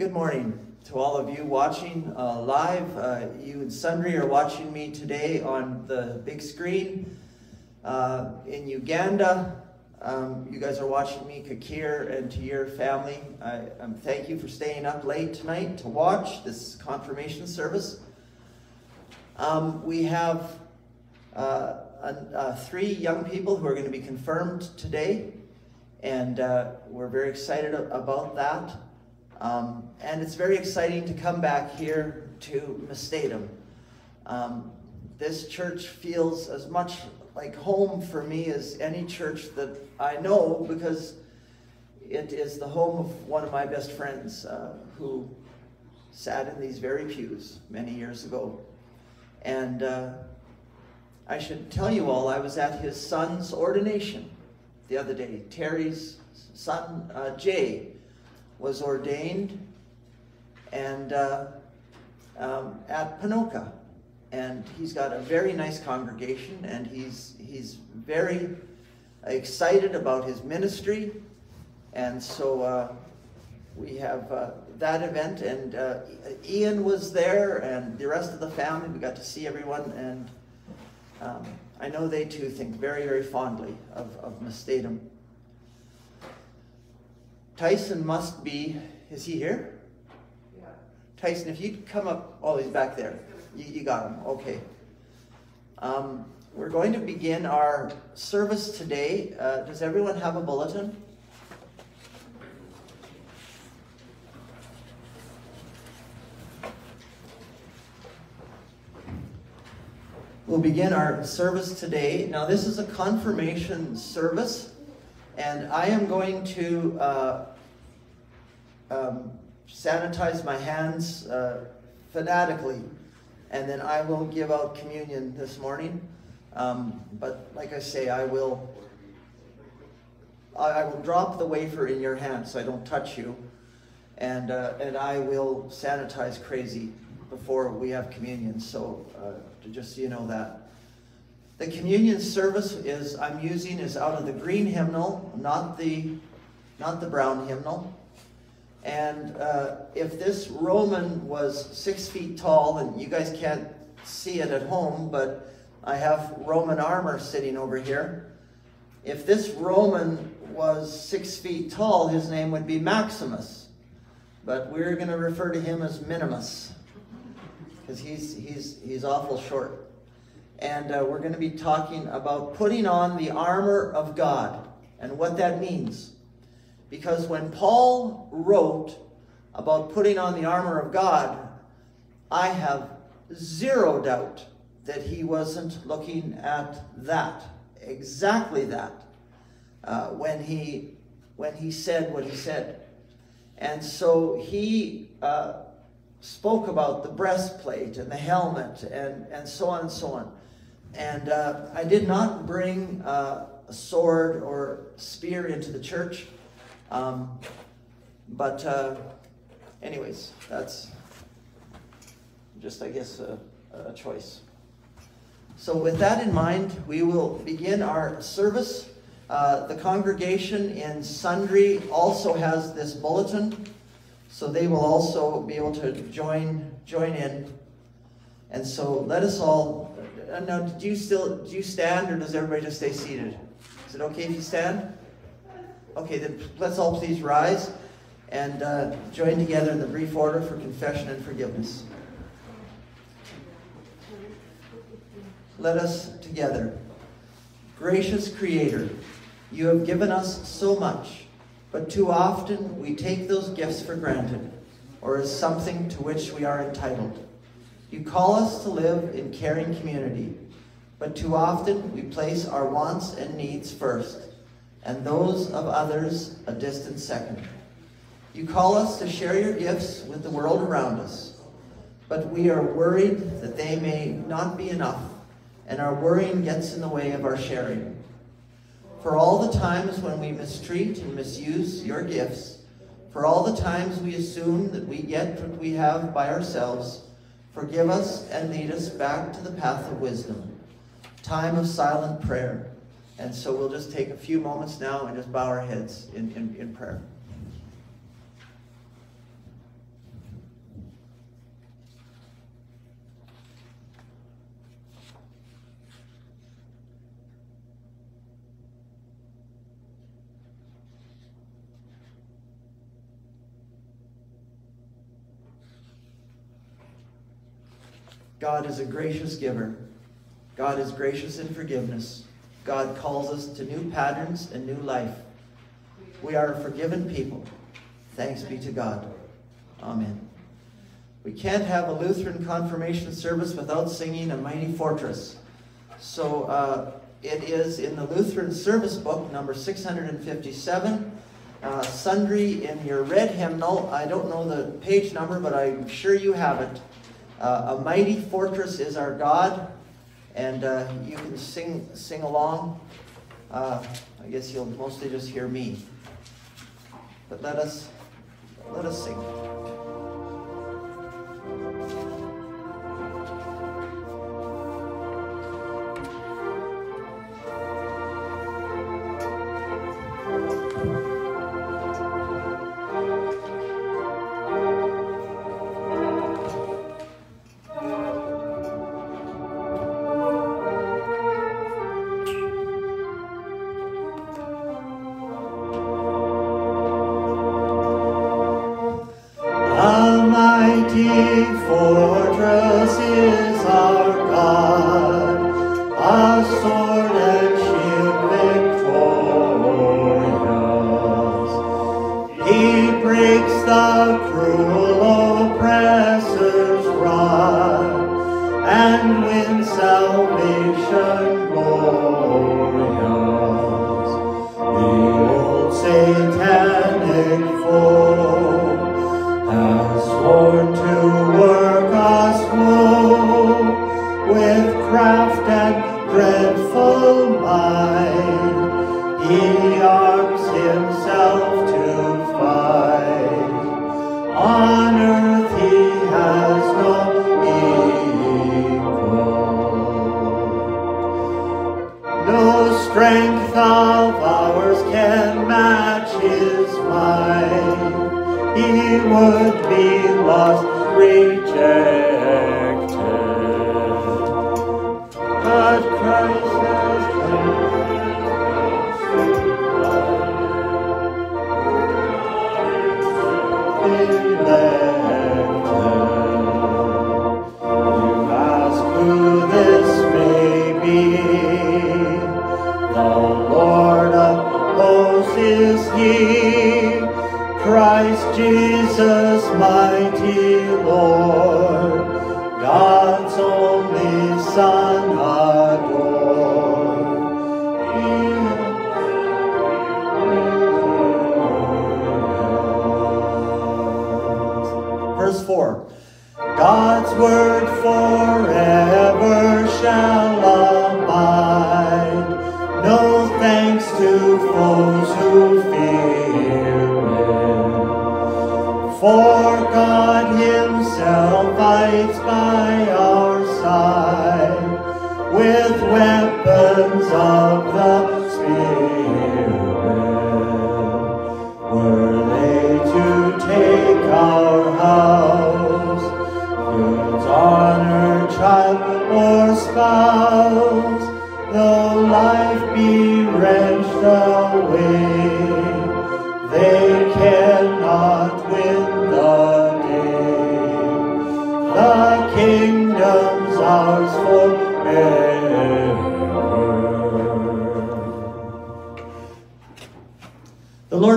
Good morning to all of you watching uh, live. Uh, you and Sundre are watching me today on the big screen. Uh, in Uganda, um, you guys are watching me, Kakir, and to your family. I um, thank you for staying up late tonight to watch this confirmation service. Um, we have uh, uh, three young people who are going to be confirmed today, and uh, we're very excited about that. Um, and it's very exciting to come back here to Mistatim. Um, this church feels as much like home for me as any church that I know because it is the home of one of my best friends uh, who sat in these very pews many years ago. And uh, I should tell you all, I was at his son's ordination the other day. Terry's son, uh, Jay, was ordained and uh, um, at Ponoka. And he's got a very nice congregation and he's, he's very excited about his ministry. And so uh, we have uh, that event and uh, Ian was there and the rest of the family. We got to see everyone and um, I know they too think very, very fondly of, of Mistatim. Tyson must be, is he here? Tyson, if you'd come up, oh, he's back there. You, you got him, okay. Um, we're going to begin our service today. Uh, does everyone have a bulletin? We'll begin our service today. Now, this is a confirmation service, and I am going to uh, um, sanitize my hands uh, fanatically, and then I will give out communion this morning. Um, but like I say, I will I, I, will drop the wafer in your hand so I don't touch you, and uh, and I will sanitize crazy before we have communion. So uh, just so you know that. The communion service is I'm using is out of the green hymnal, not the not the brown hymnal. And uh, if this Roman was six feet tall, and you guys can't see it at home, but I have Roman armor sitting over here. If this Roman was six feet tall, his name would be Maximus. But we're going to refer to him as Minimus because he's, he's, he's awful short. And uh, we're going to be talking about putting on the armor of God and what that means. Because when Paul wrote about putting on the armor of God, I have zero doubt that he wasn't looking at that, exactly that, uh, when, he, when he said what he said. And so he uh, spoke about the breastplate and the helmet and, and so on and so on. And uh, I did not bring uh, a sword or spear into the church. Um, but uh, anyways, that's just, I guess, a, a choice. So with that in mind, we will begin our service. Uh, the congregation in Sundre also has this bulletin, so they will also be able to join join in. And so let us all. Uh, now, do you still do you stand, or does everybody just stay seated? Is it okay if you stand? Okay, then let's all please rise and uh, join together in the brief order for confession and forgiveness. Let us together. Gracious Creator, you have given us so much, but too often we take those gifts for granted or as something to which we are entitled. You call us to live in caring community, but too often we place our wants and needs first and those of others a distant second. You call us to share your gifts with the world around us, but we are worried that they may not be enough, and our worrying gets in the way of our sharing. For all the times when we mistreat and misuse your gifts, for all the times we assume that we get what we have by ourselves, forgive us and lead us back to the path of wisdom. Time of silent prayer and so we'll just take a few moments now and just bow our heads in, in, in prayer. God is a gracious giver. God is gracious in forgiveness. God calls us to new patterns and new life. We are a forgiven people. Thanks be to God. Amen. We can't have a Lutheran confirmation service without singing A Mighty Fortress. So uh, it is in the Lutheran Service Book, number 657. Uh, Sundre in your red hymnal. I don't know the page number, but I'm sure you have it. Uh, a mighty fortress is our God, and uh, you can sing sing along. Uh, I guess you'll mostly just hear me. But let us let us sing. Christ has come.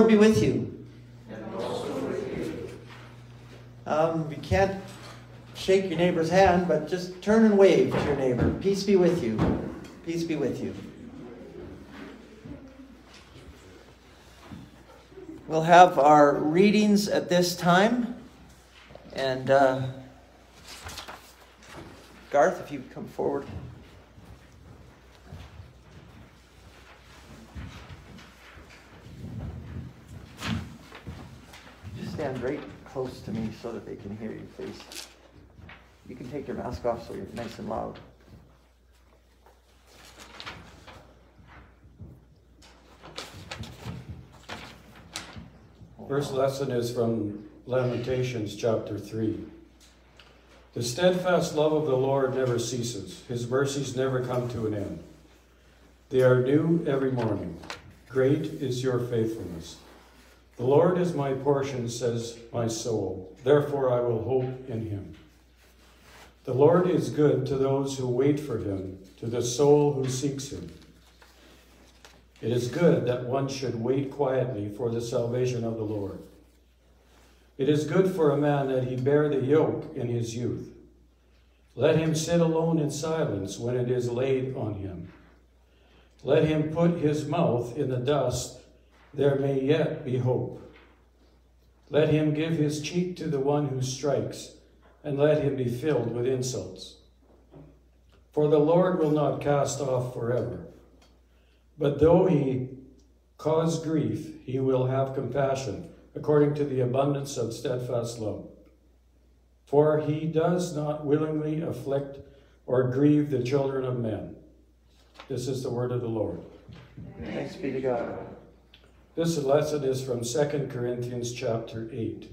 Be with you. You can't shake your neighbor's hand, but just turn and wave to your neighbor. Peace be with you. Peace be with you. We'll have our readings at this time. And uh, Garth, if you come forward. Stand right close to me so that they can hear you, please. You can take your mask off so you're nice and loud. First lesson is from Lamentations chapter 3. The steadfast love of the Lord never ceases, his mercies never come to an end. They are new every morning. Great is your faithfulness. The Lord is my portion, says my soul. Therefore I will hope in him. The Lord is good to those who wait for him, to the soul who seeks him. It is good that one should wait quietly for the salvation of the Lord. It is good for a man that he bear the yoke in his youth. Let him sit alone in silence when it is laid on him. Let him put his mouth in the dust, there may yet be hope. Let him give his cheek to the one who strikes, and let him be filled with insults. For the Lord will not cast off forever. But though he cause grief, he will have compassion, according to the abundance of steadfast love. For he does not willingly afflict or grieve the children of men. This is the word of the Lord. Thanks be to God. This lesson is from 2 Corinthians chapter 8.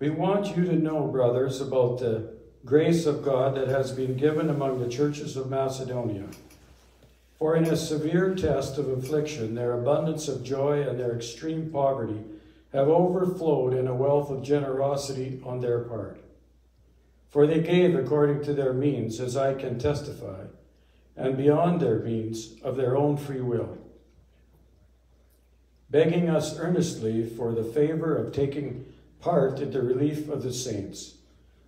We want you to know, brothers, about the grace of God that has been given among the churches of Macedonia. For in a severe test of affliction, their abundance of joy and their extreme poverty have overflowed in a wealth of generosity on their part. For they gave according to their means, as I can testify, and beyond their means of their own free will, begging us earnestly for the favor of taking part in the relief of the saints.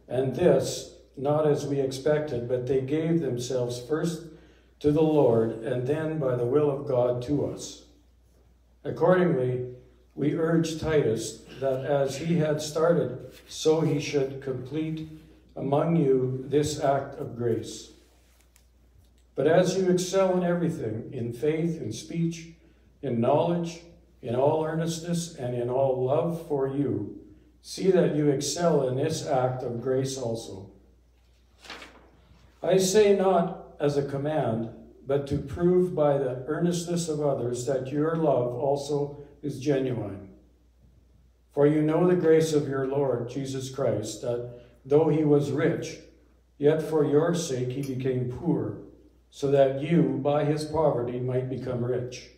And this, not as we expected, but they gave themselves first to the Lord, and then by the will of God to us. Accordingly, we urge Titus that as he had started, so he should complete among you this act of grace. But as you excel in everything, in faith, in speech, in knowledge, in all earnestness, and in all love for you, see that you excel in this act of grace also. I say not as a command, but to prove by the earnestness of others that your love also is genuine. For you know the grace of your Lord Jesus Christ, that though he was rich, yet for your sake he became poor, so that you, by his poverty, might become rich.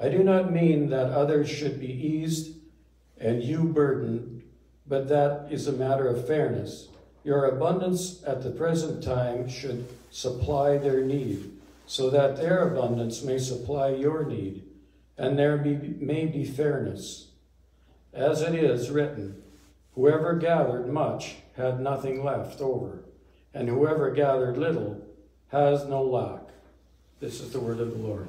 I do not mean that others should be eased and you burdened, but that is a matter of fairness. Your abundance at the present time should supply their need, so that their abundance may supply your need, and there be, may be fairness. As it is written, Whoever gathered much had nothing left over, and whoever gathered little has no lack. This is the word of the Lord.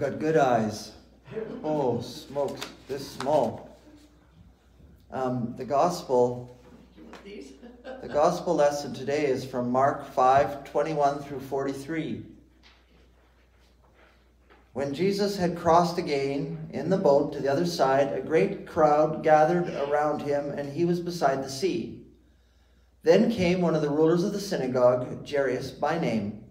you and I have got good eyes. Oh, smokes, this small. Um, the gospel, the gospel lesson today is from Mark 5 21 through 43. When Jesus had crossed again in the boat to the other side, a great crowd gathered around him, and he was beside the sea. Then came one of the rulers of the synagogue, Jairus by name.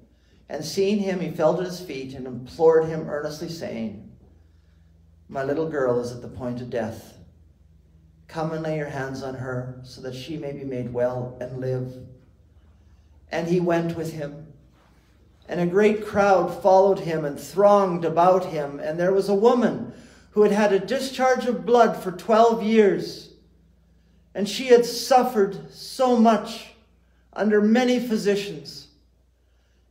And seeing him, he fell at his feet and implored him earnestly, saying, My little girl is at the point of death. Come and lay your hands on her, so that she may be made well and live. And he went with him. And a great crowd followed him and thronged about him. And there was a woman who had had a discharge of blood for 12 years. And she had suffered so much under many physicians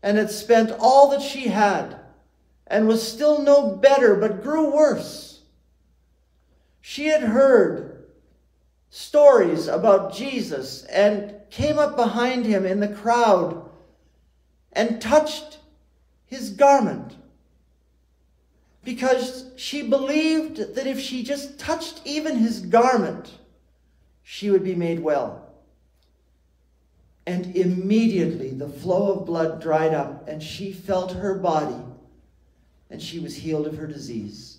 and had spent all that she had and was still no better but grew worse. She had heard stories about Jesus and came up behind him in the crowd and touched his garment because she believed that if she just touched even his garment, she would be made well. And immediately the flow of blood dried up, and she felt her body, and she was healed of her disease.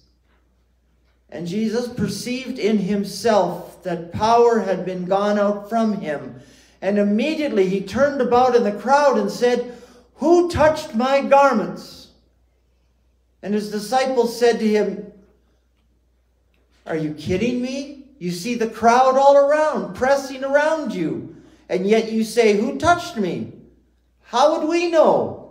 And Jesus perceived in himself that power had been gone out from him. And immediately he turned about in the crowd and said, Who touched my garments? And his disciples said to him, Are you kidding me? You see the crowd all around, pressing around you, and yet you say, Who touched me? How would we know?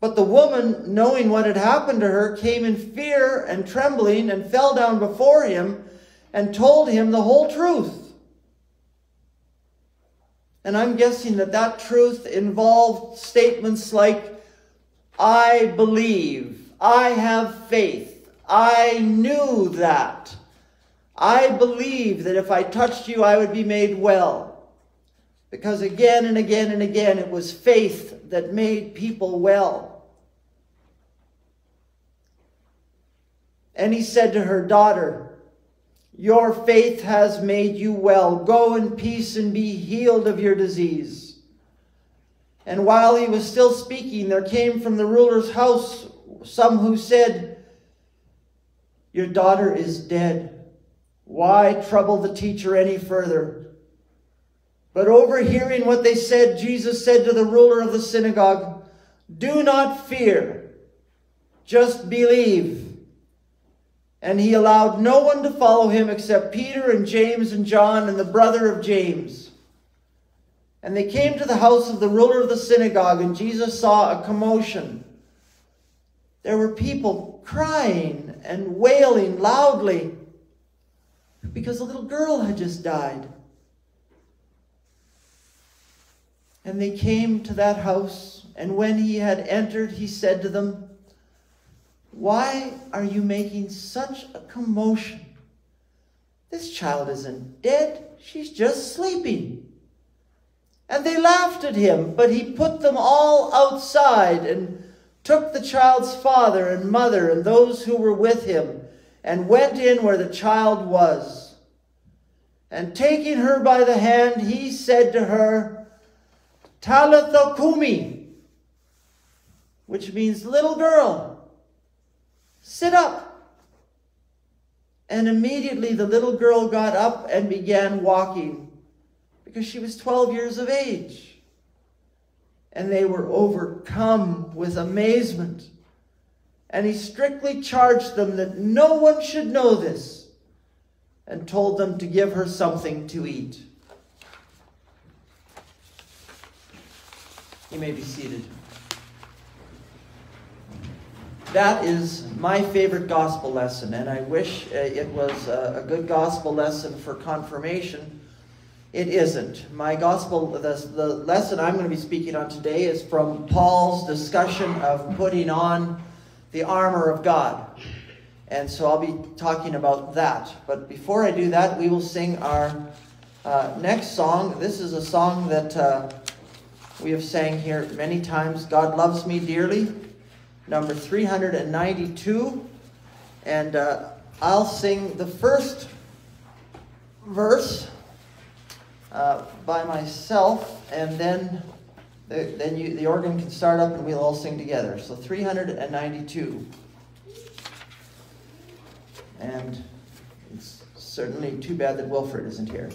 But the woman, knowing what had happened to her, came in fear and trembling and fell down before him and told him the whole truth. And I'm guessing that that truth involved statements like, I believe, I have faith, I knew that. I believe that if I touched you, I would be made well. Because again and again and again, it was faith that made people well. And he said to her, Daughter, your faith has made you well. Go in peace and be healed of your disease. And while he was still speaking, there came from the ruler's house some who said, Your daughter is dead. Why trouble the teacher any further? But overhearing what they said, Jesus said to the ruler of the synagogue, Do not fear, just believe. And he allowed no one to follow him except Peter and James and John and the brother of James. And they came to the house of the ruler of the synagogue, and Jesus saw a commotion. There were people crying and wailing loudly because a little girl had just died. And they came to that house, and when he had entered, he said to them, Why are you making such a commotion? This child isn't dead, she's just sleeping. And they laughed at him, but he put them all outside and took the child's father and mother and those who were with him and went in where the child was. And taking her by the hand, he said to her, Talitha Kumi, which means little girl, sit up. And immediately the little girl got up and began walking because she was 12 years of age. And they were overcome with amazement. And he strictly charged them that no one should know this and told them to give her something to eat. You may be seated. That is my favorite gospel lesson, and I wish uh, it was a good gospel lesson for confirmation. It isn't. My gospel, the, the lesson I'm going to be speaking on today is from Paul's discussion of putting on the armor of God. And so I'll be talking about that. But before I do that, we will sing our uh, next song. This is a song that uh, we have sang here many times God Loves Me Dearly, number 392. And uh, I'll sing the first verse uh, by myself, and then the, then you, the organ can start up and we'll all sing together. So 392. And it's certainly too bad that Wilfred isn't here.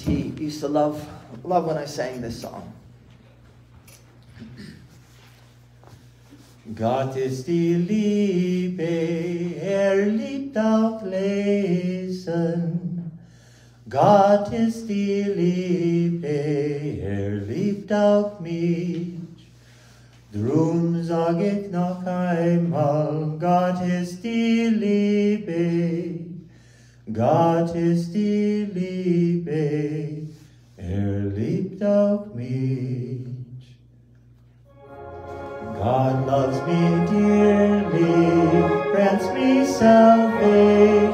He used to love, love when I sang this song. Gott ist die Liebe, er liebt auch lesen. Gott ist die Liebe, er liebt auch mich. Drum sag ich noch einmal, Gott ist die Liebe, Gott ist die Liebe, er liebt auch mich. God loves me dearly, grants me salvation.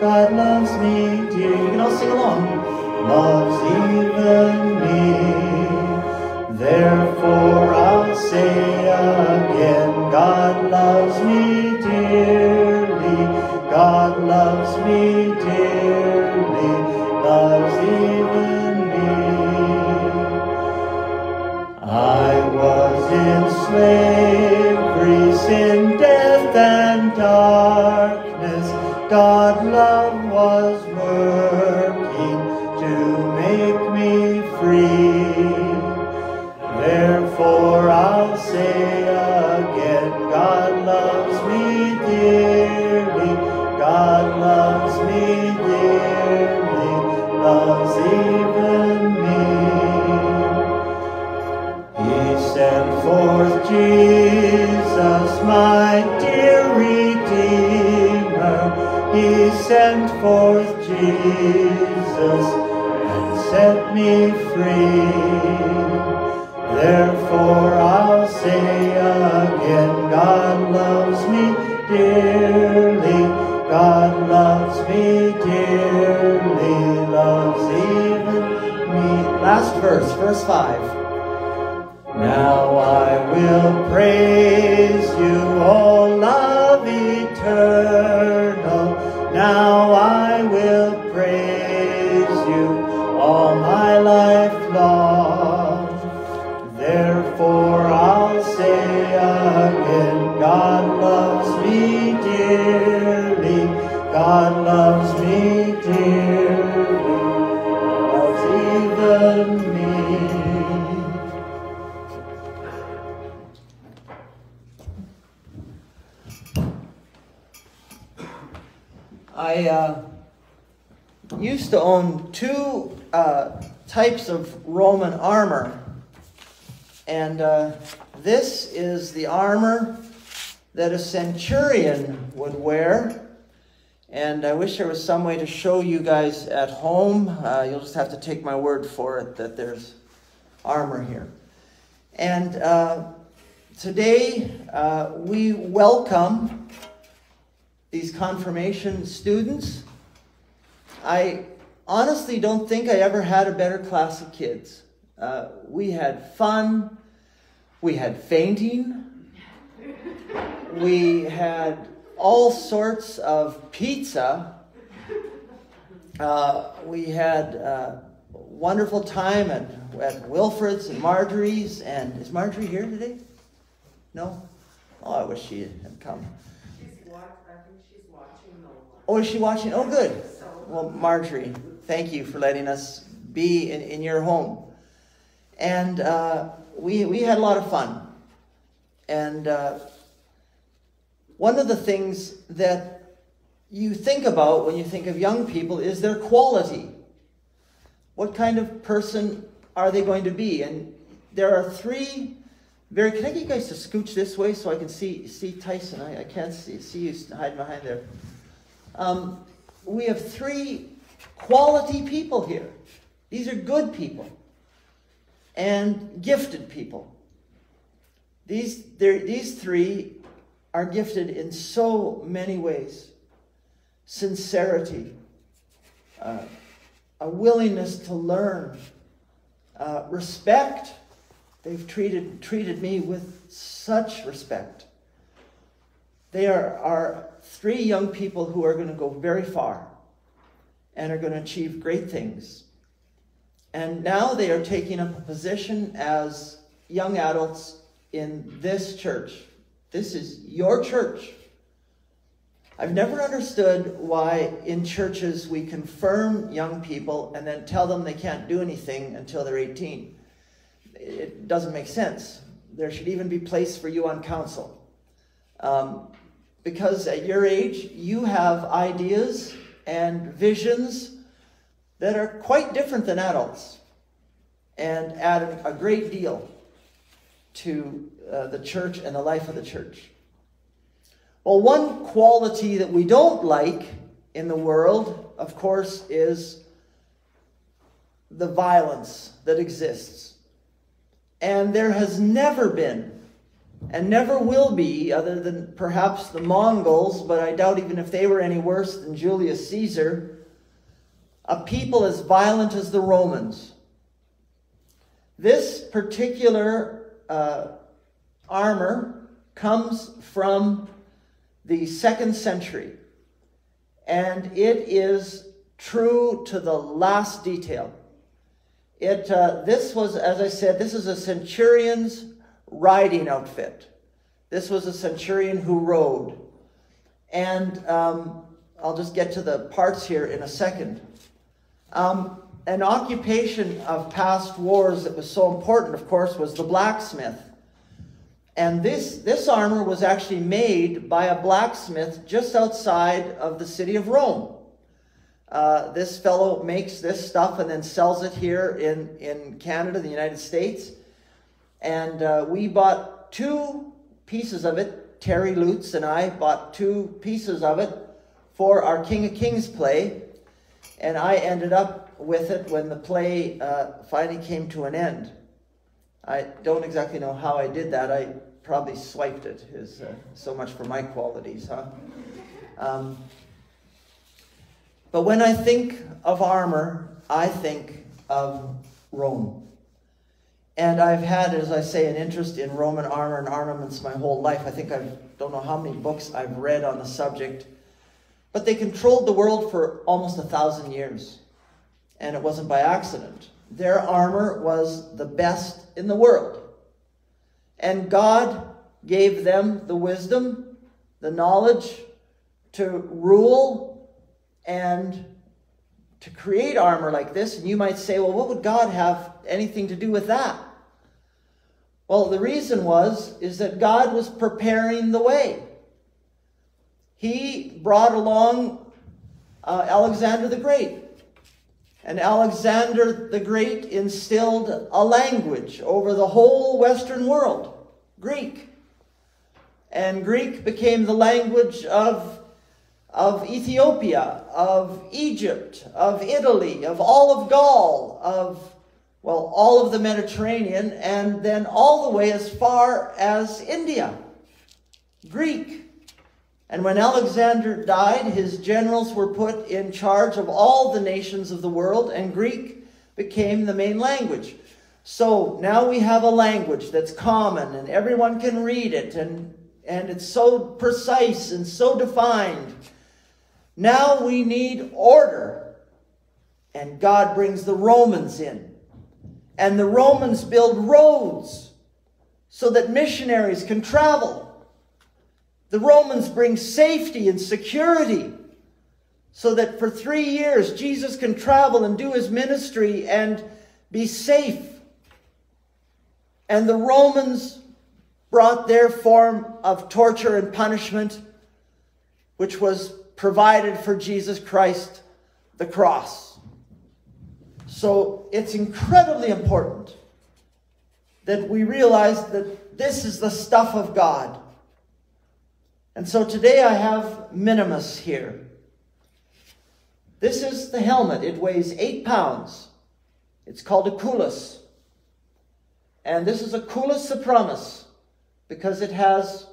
God loves me dearly. You can all sing along. Loves even slavery, sin, Jesus and set me free. Therefore I'll say again, God loves me dearly, God loves me dearly, loves even me. Last verse, verse 5. Again, God loves me dearly, God loves me dearly, loves even me. I uh, used to own two uh, types of Roman armor. And uh, this is the armor that a centurion would wear. And I wish there was some way to show you guys at home. Uh, you'll just have to take my word for it that there's armor here. And uh, today uh, we welcome these confirmation students. I honestly don't think I ever had a better class of kids. Uh, we had fun, we had fainting, we had all sorts of pizza. Uh, we had a wonderful time at, at Wilfred's and Marjorie's. And is Marjorie here today? No? Oh, I wish she had come. She's watch, I think she's watching Nova. Oh, is she watching? Oh, good. Well, Marjorie, thank you for letting us be in, in your home. And uh, we, we had a lot of fun. And uh, one of the things that you think about when you think of young people is their quality. What kind of person are they going to be? And there are three very. Can I get you guys to scooch this way so I can see see Tyson? I, I can't see see you hiding behind there. Um, we have three quality people here. These are good people and gifted people. These, these three are gifted in so many ways sincerity, uh, a willingness to learn, uh, respect. They've treated, treated me with such respect. They are, are three young people who are going to go very far and are going to achieve great things. And now they are taking up a position as young adults in this church. This is your church. I've never understood why in churches we confirm young people and then tell them they can't do anything until they're 18. It doesn't make sense. There should even be place for you on council. Um, because at your age, you have ideas and visions that are quite different than adults and add a great deal to uh, the church and the life of the church. Well, one quality that we don't like in the world, of course, is the violence that exists. And there has never been, and never will be, other than perhaps the Mongols, but I doubt even if they were any worse than Julius Caesar, a people as violent as the Romans. This particular uh, armor comes from the second century, and it is true to the last detail. It uh, this was, as I said, this is a centurion's riding outfit. This was a centurion who rode, and um, I'll just get to the parts here in a second. Um, an occupation of past wars that was so important, of course, was the blacksmith. And this, this armor was actually made by a blacksmith just outside of the city of Rome. Uh, this fellow makes this stuff and then sells it here in, in Canada, the United States. And uh, we bought two pieces of it. Terry Lutz and I bought two pieces of it for our King of Kings play. And I ended up with it when the play uh, finally came to an end. I don't exactly know how I did that. I probably swiped it. Is uh, so much for my qualities, huh? Um, but when I think of armor, I think of Rome. And I've had, as I say, an interest in Roman armor and armaments my whole life. I think I don't know how many books I've read on the subject. But they controlled the world for almost a thousand years. And it wasn't by accident. Their armor was the best in the world. And God gave them the wisdom, the knowledge to rule and to create armor like this. And you might say, well, what would God have anything to do with that? Well, the reason was is that God was preparing the way. He brought along uh, Alexander the Great. And Alexander the Great instilled a language over the whole Western world Greek. And Greek became the language of, of Ethiopia, of Egypt, of Italy, of all of Gaul, of, well, all of the Mediterranean, and then all the way as far as India. Greek. And when Alexander died, his generals were put in charge of all the nations of the world, and Greek became the main language. So now we have a language that's common and everyone can read it, and, and it's so precise and so defined. Now we need order. And God brings the Romans in. And the Romans build roads so that missionaries can travel. The Romans bring safety and security so that for three years Jesus can travel and do his ministry and be safe. And the Romans brought their form of torture and punishment, which was provided for Jesus Christ, the cross. So it's incredibly important that we realize that this is the stuff of God. And so today I have Minimus here. This is the helmet. It weighs eight pounds. It's called a culus. And this is a culus supremus because it has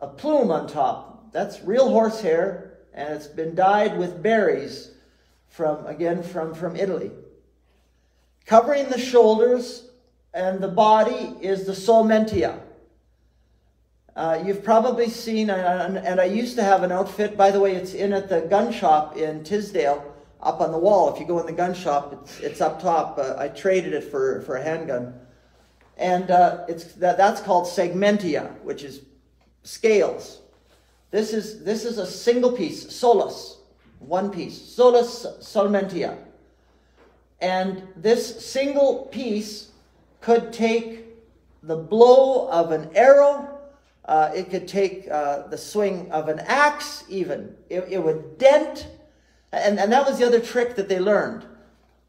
a plume on top. That's real horsehair, and it's been dyed with berries from, again, from, from Italy. Covering the shoulders and the body is the solmentia. Uh, you've probably seen, and, and I used to have an outfit, by the way, it's in at the gun shop in Tisdale, up on the wall. If you go in the gun shop, it's, it's up top. Uh, I traded it for, for a handgun. And uh, it's, that, that's called segmentia, which is scales. This is, this is a single piece, solus, one piece, solus solmentia. And this single piece could take the blow of an arrow uh, it could take uh, the swing of an axe, even. It, it would dent. And, and that was the other trick that they learned,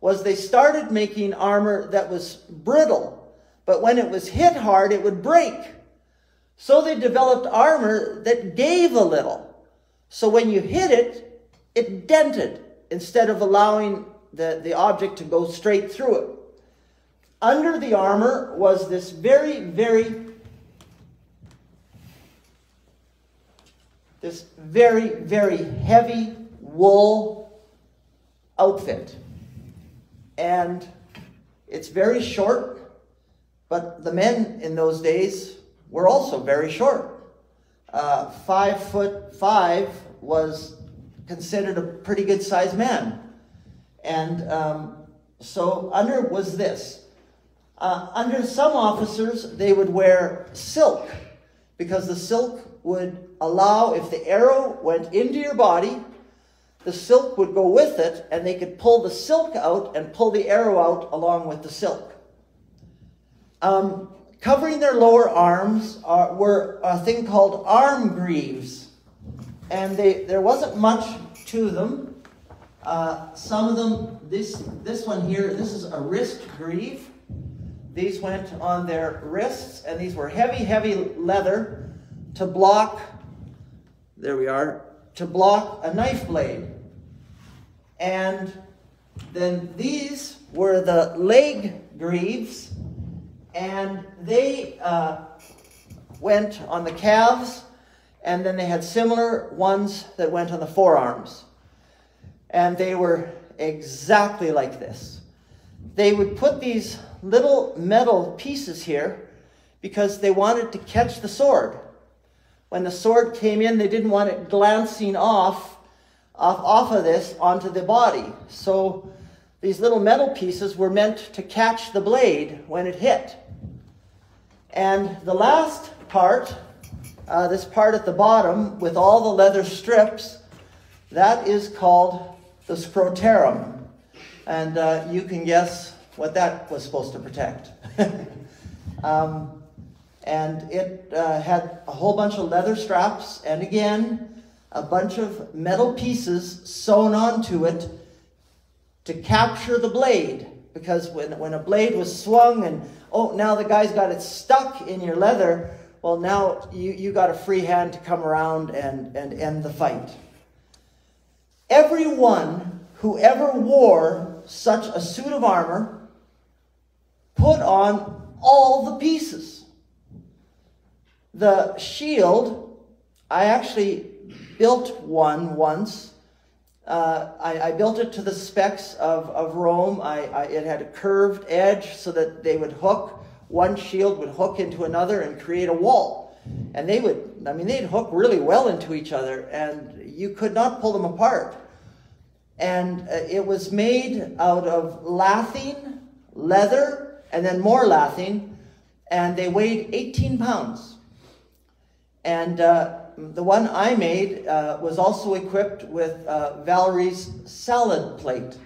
was they started making armor that was brittle. But when it was hit hard, it would break. So they developed armor that gave a little. So when you hit it, it dented instead of allowing the, the object to go straight through it. Under the armor was this very, very this very, very heavy wool outfit. And it's very short, but the men in those days were also very short. Uh, five foot five was considered a pretty good sized man. And um, so under was this. Uh, under some officers, they would wear silk because the silk would allow, if the arrow went into your body the silk would go with it, and they could pull the silk out and pull the arrow out along with the silk. Um, covering their lower arms are, were a thing called arm greaves, and they, there wasn't much to them. Uh, some of them, this this one here, this is a wrist greave. These went on their wrists, and these were heavy, heavy leather to block. There we are to block a knife blade. And then these were the leg greaves, and they uh, went on the calves, and then they had similar ones that went on the forearms. And they were exactly like this. They would put these little metal pieces here because they wanted to catch the sword. When the sword came in, they didn't want it glancing off, off, off of this onto the body. So these little metal pieces were meant to catch the blade when it hit. And the last part, uh, this part at the bottom with all the leather strips, that is called the scrotarum. And uh, you can guess what that was supposed to protect. um, and it uh, had a whole bunch of leather straps, and again, a bunch of metal pieces sewn onto it to capture the blade. Because when, when a blade was swung and, oh, now the guy's got it stuck in your leather, well, now you, you got a free hand to come around and, and end the fight. Everyone who ever wore such a suit of armor put on all the pieces. The shield, I actually built one once. Uh, I, I, built it to the specs of, of Rome. I, I, it had a curved edge so that they would hook, one shield would hook into another and create a wall. And they would, I mean, they'd hook really well into each other, and you could not pull them apart. And uh, it was made out of lathing, leather, and then more lathing, and they weighed 18 pounds. And uh, the one I made uh, was also equipped with uh, Valerie's salad plate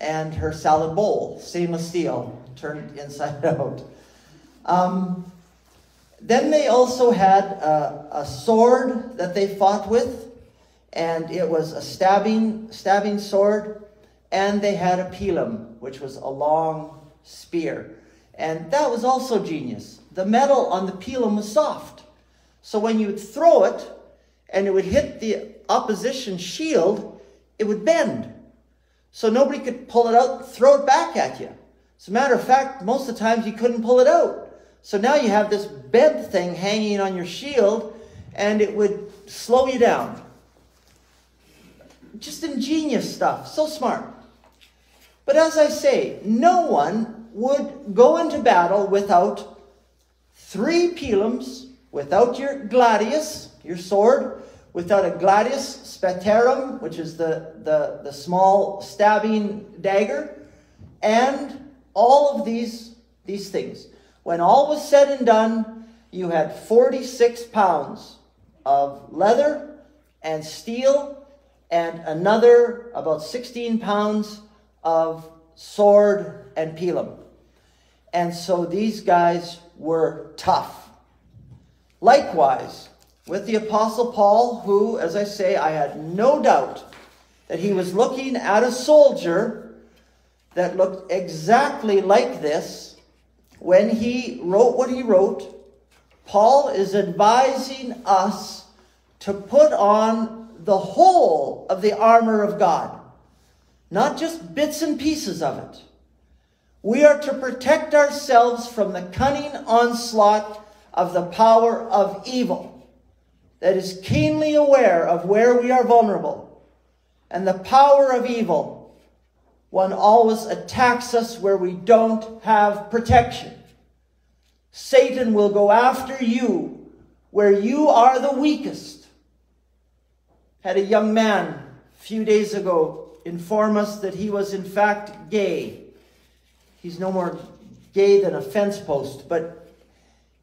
and her salad bowl, stainless steel, turned inside out. Um, then they also had a, a sword that they fought with, and it was a stabbing, stabbing sword, and they had a pilum, which was a long spear. And that was also genius. The metal on the pilum was soft. So when you would throw it and it would hit the opposition shield, it would bend. So nobody could pull it out, throw it back at you. As a matter of fact, most of the times you couldn't pull it out. So now you have this bent thing hanging on your shield and it would slow you down. Just ingenious stuff. So smart. But as I say, no one would go into battle without three pilums without your gladius, your sword, without a gladius spatarum, which is the, the, the small stabbing dagger, and all of these, these things. When all was said and done, you had 46 pounds of leather and steel, and another about 16 pounds of sword and pilum. And so these guys were tough. Likewise, with the Apostle Paul, who, as I say, I had no doubt that he was looking at a soldier that looked exactly like this when he wrote what he wrote. Paul is advising us to put on the whole of the armor of God, not just bits and pieces of it. We are to protect ourselves from the cunning onslaught of the power of evil, that is keenly aware of where we are vulnerable. And the power of evil, one always attacks us where we don't have protection. Satan will go after you where you are the weakest. Had a young man a few days ago inform us that he was in fact gay. He's no more gay than a fence post, but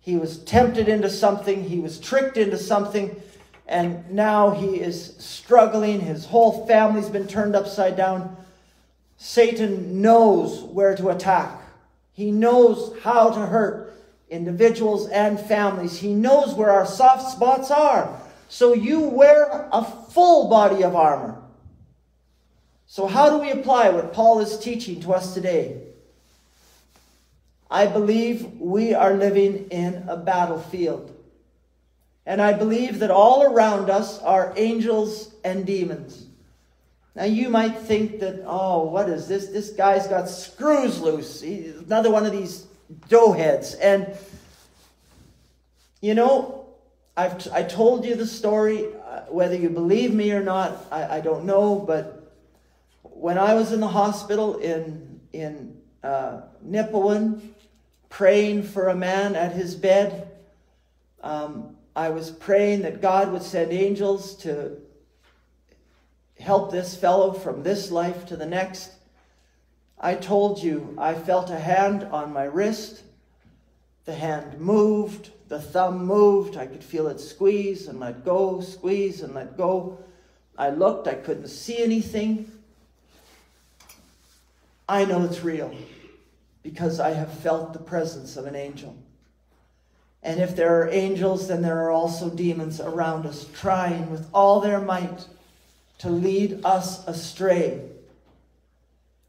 he was tempted into something, he was tricked into something, and now he is struggling. His whole family's been turned upside down. Satan knows where to attack, he knows how to hurt individuals and families. He knows where our soft spots are. So you wear a full body of armor. So, how do we apply what Paul is teaching to us today? I believe we are living in a battlefield. And I believe that all around us are angels and demons. Now, you might think that, oh, what is this? This guy's got screws loose. He's another one of these doughheads. And, you know, I've I told you the story. Uh, whether you believe me or not, I, I don't know. But when I was in the hospital in, in uh, Nipawin, praying for a man at his bed, um, I was praying that God would send angels to help this fellow from this life to the next. I told you I felt a hand on my wrist. The hand moved, the thumb moved. I could feel it squeeze and let go, squeeze and let go. I looked, I couldn't see anything. I know it's real because I have felt the presence of an angel. And if there are angels, then there are also demons around us trying with all their might to lead us astray.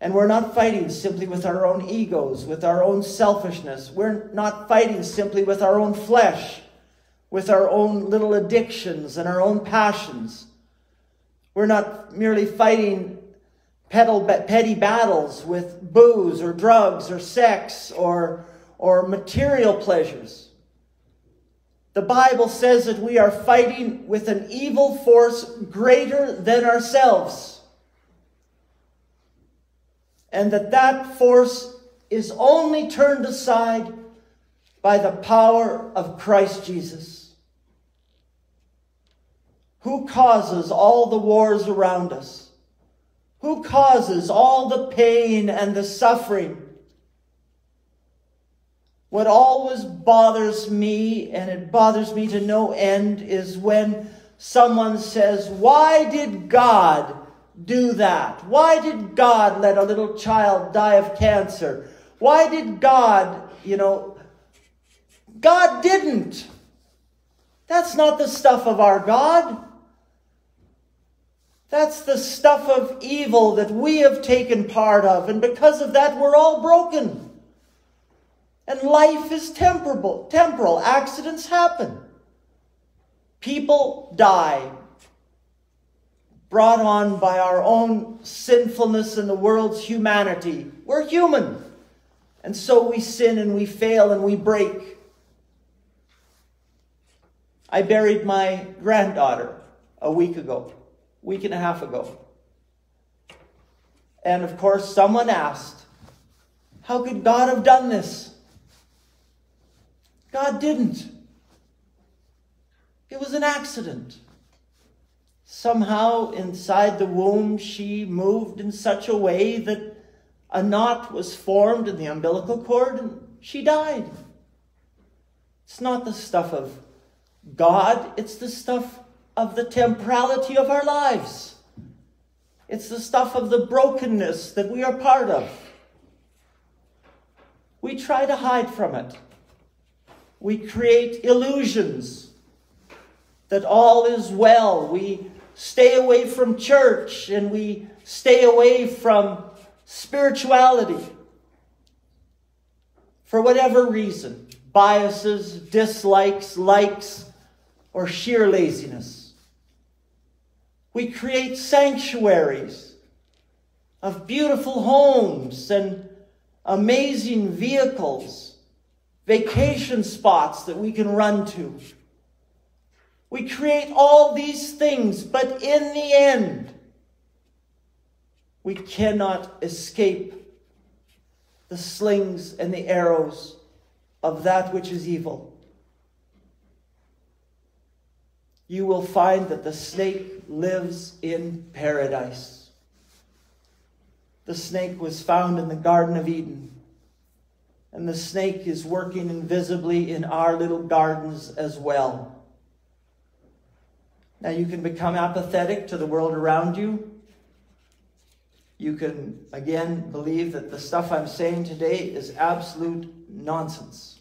And we're not fighting simply with our own egos, with our own selfishness. We're not fighting simply with our own flesh, with our own little addictions and our own passions. We're not merely fighting petty battles with booze or drugs or sex or, or material pleasures. The Bible says that we are fighting with an evil force greater than ourselves. And that that force is only turned aside by the power of Christ Jesus, who causes all the wars around us, who causes all the pain and the suffering what always bothers me, and it bothers me to no end, is when someone says, Why did God do that? Why did God let a little child die of cancer? Why did God, you know, God didn't. That's not the stuff of our God. That's the stuff of evil that we have taken part of, and because of that, we're all broken. And life is temporal. Temporal accidents happen. People die, brought on by our own sinfulness and the world's humanity. We're human. And so we sin and we fail and we break. I buried my granddaughter a week ago, week and a half ago. And of course, someone asked, How could God have done this? God didn't. It was an accident. Somehow, inside the womb, she moved in such a way that a knot was formed in the umbilical cord and she died. It's not the stuff of God, it's the stuff of the temporality of our lives. It's the stuff of the brokenness that we are part of. We try to hide from it we create illusions that all is well. We stay away from church and we stay away from spirituality for whatever reason biases, dislikes, likes, or sheer laziness. We create sanctuaries of beautiful homes and amazing vehicles vacation spots that we can run to. We create all these things, but in the end, we cannot escape the slings and the arrows of that which is evil. You will find that the snake lives in paradise. The snake was found in the Garden of Eden. And the snake is working invisibly in our little gardens as well. Now, you can become apathetic to the world around you. You can, again, believe that the stuff I'm saying today is absolute nonsense.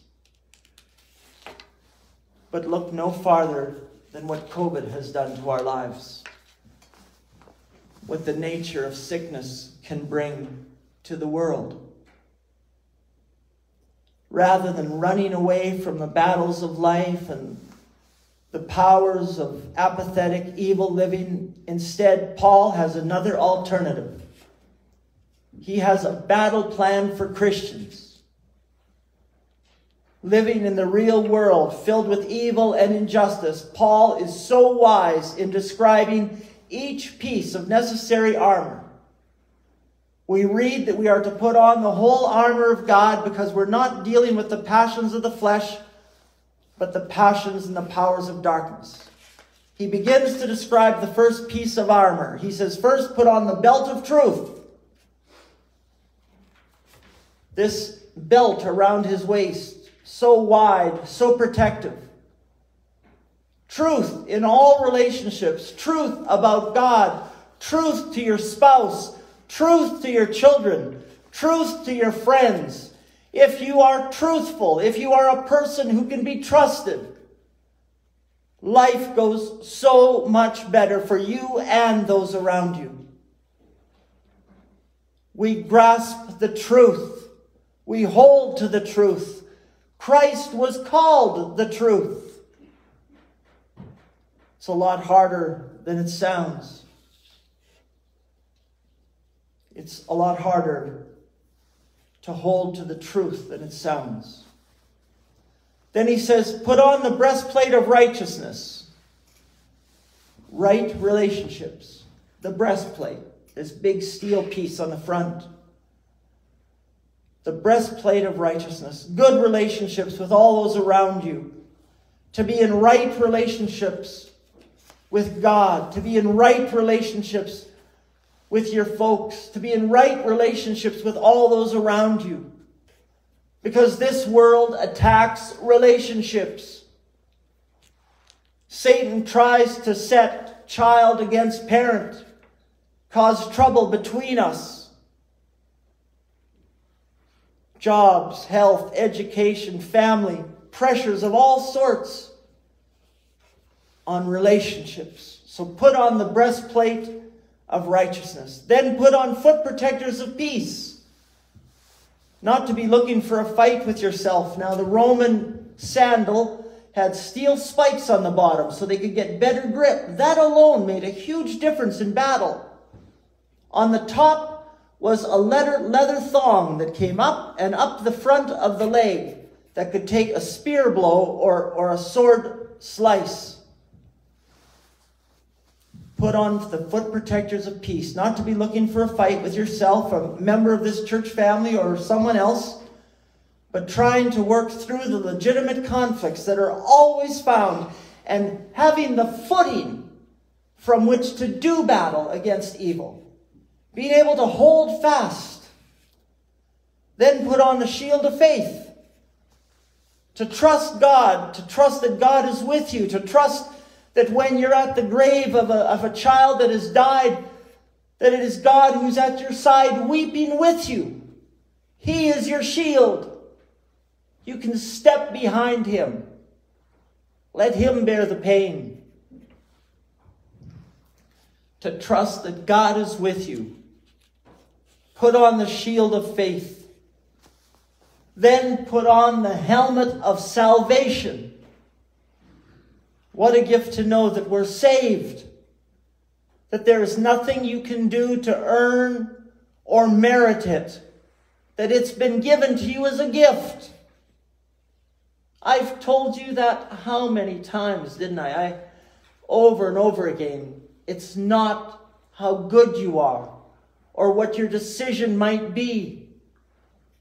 But look no farther than what COVID has done to our lives, what the nature of sickness can bring to the world. Rather than running away from the battles of life and the powers of apathetic, evil living, instead, Paul has another alternative. He has a battle plan for Christians. Living in the real world filled with evil and injustice, Paul is so wise in describing each piece of necessary armor we read that we are to put on the whole armor of God because we're not dealing with the passions of the flesh, but the passions and the powers of darkness. He begins to describe the first piece of armor. He says, First, put on the belt of truth. This belt around his waist, so wide, so protective. Truth in all relationships, truth about God, truth to your spouse, truth to your children, truth to your friends. If you are truthful, if you are a person who can be trusted, life goes so much better for you and those around you. We grasp the truth. We hold to the truth. Christ was called the truth. It's a lot harder than it sounds it's a lot harder to hold to the truth than it sounds. Then he says, Put on the breastplate of righteousness. Right relationships. The breastplate, this big steel piece on the front. The breastplate of righteousness. Good relationships with all those around you. To be in right relationships with God. To be in right relationships with your folks, to be in right relationships with all those around you. Because this world attacks relationships. Satan tries to set child against parent, cause trouble between us. Jobs, health, education, family, pressures of all sorts on relationships. So put on the breastplate of righteousness. Then put on foot protectors of peace. Not to be looking for a fight with yourself. Now, the Roman sandal had steel spikes on the bottom so they could get better grip. That alone made a huge difference in battle. On the top was a leather, leather thong that came up and up the front of the leg that could take a spear blow or, or a sword slice put on the foot protectors of peace, not to be looking for a fight with yourself, a member of this church family, or someone else, but trying to work through the legitimate conflicts that are always found and having the footing from which to do battle against evil. Being able to hold fast. Then put on the shield of faith. To trust God, to trust that God is with you, to trust that when you're at the grave of a, of a child that has died, that it is God who's at your side weeping with you. He is your shield. You can step behind him. Let him bear the pain. To trust that God is with you. Put on the shield of faith. Then put on the helmet of salvation. What a gift to know that we're saved. That there is nothing you can do to earn or merit it. That it's been given to you as a gift. I've told you that how many times, didn't I? I over and over again. It's not how good you are or what your decision might be.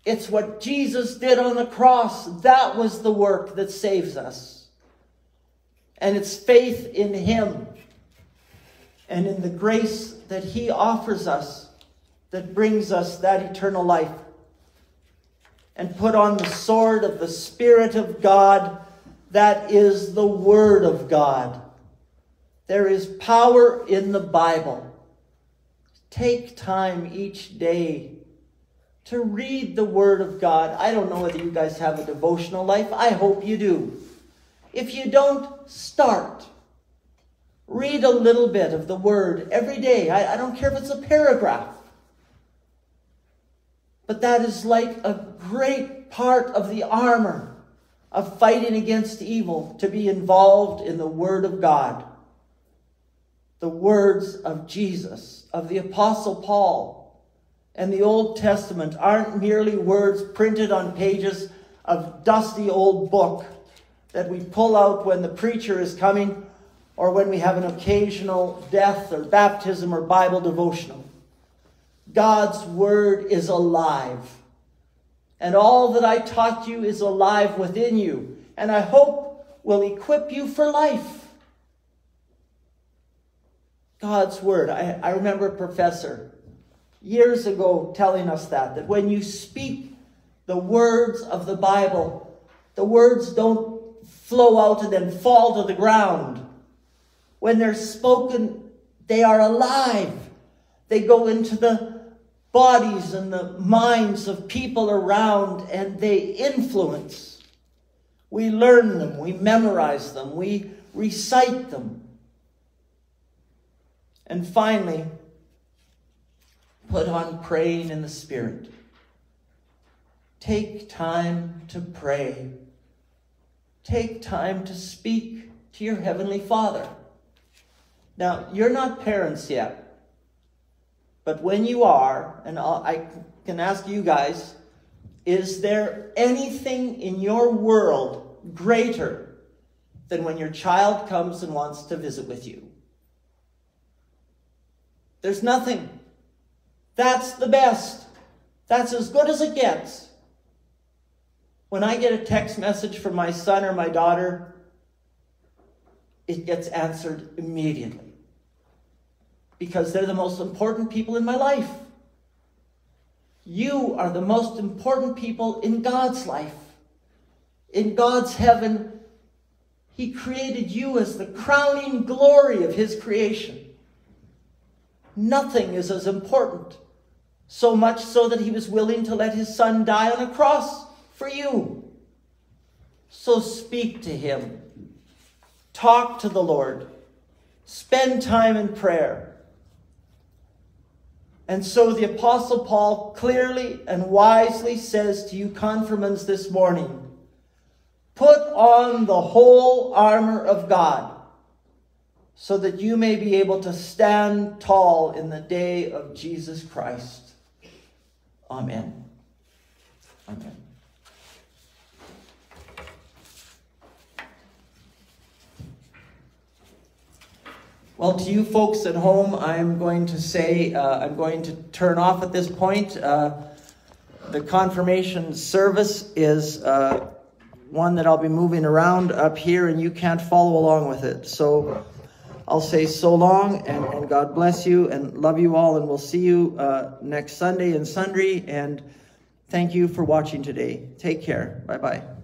It's what Jesus did on the cross. That was the work that saves us. And it's faith in Him and in the grace that He offers us that brings us that eternal life. And put on the sword of the Spirit of God, that is the Word of God. There is power in the Bible. Take time each day to read the Word of God. I don't know whether you guys have a devotional life. I hope you do. If you don't, start. Read a little bit of the Word every day. I, I don't care if it's a paragraph. But that is like a great part of the armor of fighting against evil to be involved in the Word of God. The words of Jesus, of the Apostle Paul, and the Old Testament aren't merely words printed on pages of dusty old book that we pull out when the preacher is coming or when we have an occasional death or baptism or Bible devotional. God's word is alive. And all that I taught you is alive within you, and I hope will equip you for life. God's word. I, I remember a professor years ago telling us that, that when you speak the words of the Bible, the words don't flow out and then fall to the ground. When they're spoken, they are alive. They go into the bodies and the minds of people around and they influence. We learn them, we memorize them, we recite them. And finally, put on praying in the Spirit. Take time to pray. Take time to speak to your Heavenly Father. Now, you're not parents yet, but when you are, and I can ask you guys, is there anything in your world greater than when your child comes and wants to visit with you? There's nothing. That's the best. That's as good as it gets. When I get a text message from my son or my daughter, it gets answered immediately. Because they're the most important people in my life. You are the most important people in God's life. In God's heaven, He created you as the crowning glory of His creation. Nothing is as important. So much so that he was willing to let his son die on a cross for you. So speak to him. Talk to the Lord. Spend time in prayer. And so the Apostle Paul clearly and wisely says to you, confirmants, this morning put on the whole armor of God so that you may be able to stand tall in the day of Jesus Christ. Amen. Amen. Well, to you folks at home, I'm going to say, uh, I'm going to turn off at this point. Uh, the confirmation service is uh, one that I'll be moving around up here, and you can't follow along with it. So I'll say so long and, and God bless you and love you all. And we'll see you uh, next Sunday and Sundre. And thank you for watching today. Take care. Bye bye.